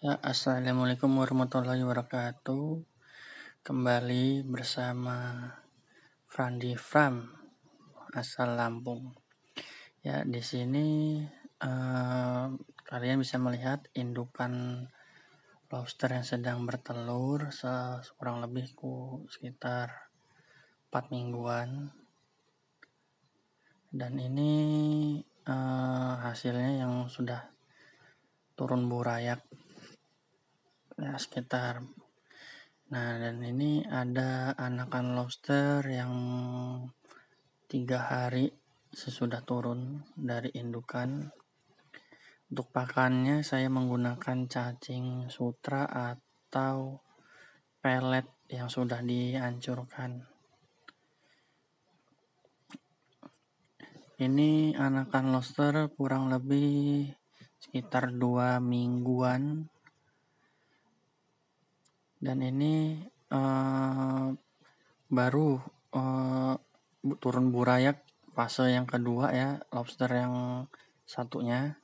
Ya, Assalamualaikum warahmatullahi wabarakatuh. Kembali bersama Frandi Fram asal Lampung. Ya, di sini eh, kalian bisa melihat indukan lobster yang sedang bertelur kurang lebih ku sekitar 4 mingguan. Dan ini eh, hasilnya yang sudah turun burayak ya sekitar. Nah dan ini ada anakan lobster yang tiga hari sesudah turun dari indukan. Untuk pakannya saya menggunakan cacing sutra atau pelet yang sudah dihancurkan. Ini anakan lobster kurang lebih sekitar dua mingguan dan ini uh, baru uh, turun burayak fase yang kedua ya lobster yang satunya.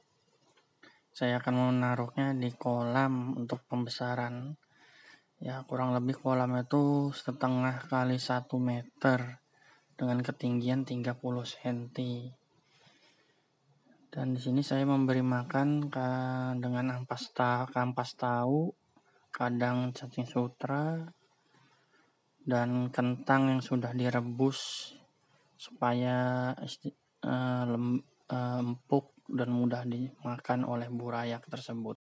Saya akan menaruhnya di kolam untuk pembesaran. Ya kurang lebih kolam itu setengah kali satu meter dengan ketinggian 30 cm dan di sini saya memberi makan dengan ampas tahu, ampas tahu kadang cacing sutra dan kentang yang sudah direbus supaya uh, empuk dan mudah dimakan oleh burayak tersebut.